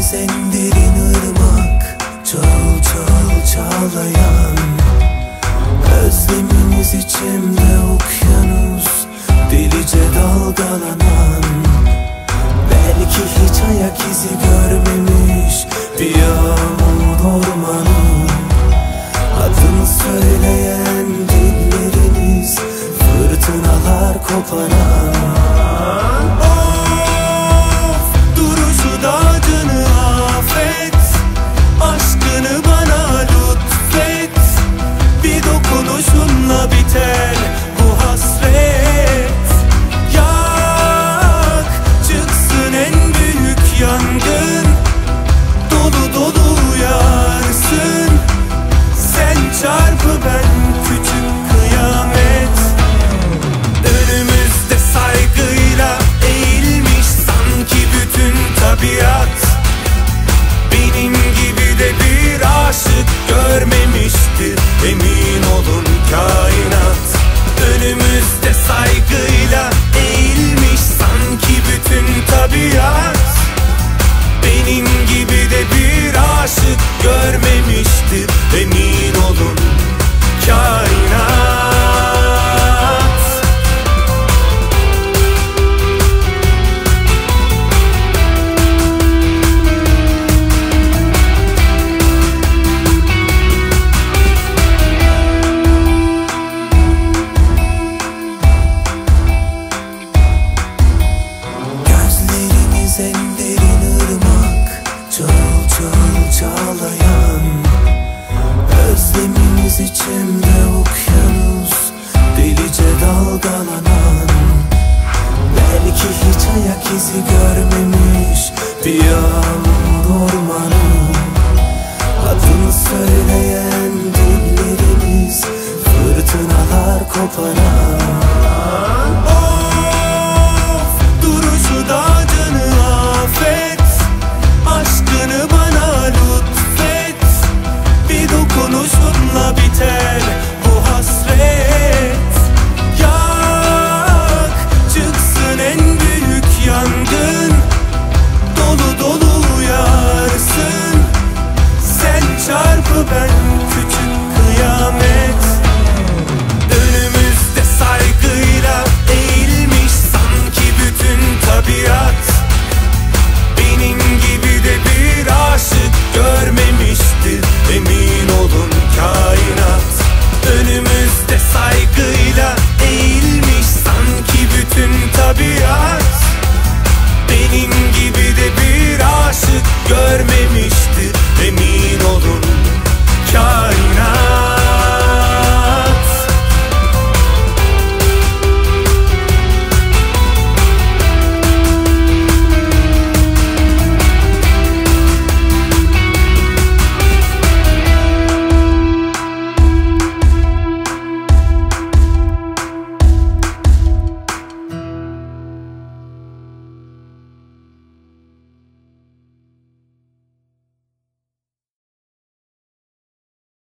Deniz ırmak Çal çal çalayan Özlemimiz içimde okyanus Delice dalgalanan. Belki hiç ayak izi görmemiş Bir yağmur Adını söyleyen dilleriniz Fırtınalar koparan. Ayak izi görmemiş Bir yağmur ormanı. Adını söyleyen dillerimiz Fırtınalar koparan